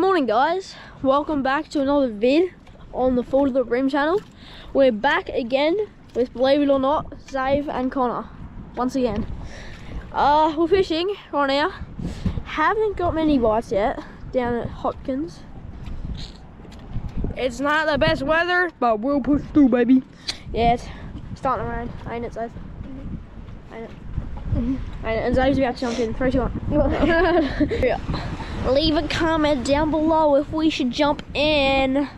morning guys. Welcome back to another vid on the Full to the Bream channel. We're back again with believe it or not Zave and Connor once again. Uh we're fishing right now. Haven't got many bites yet down at Hopkins. It's not the best weather, but we'll push through, baby. yeah it's starting to rain ain't it Zave ain't it? And Zave's about to jump in. Three two one Leave a comment down below if we should jump in.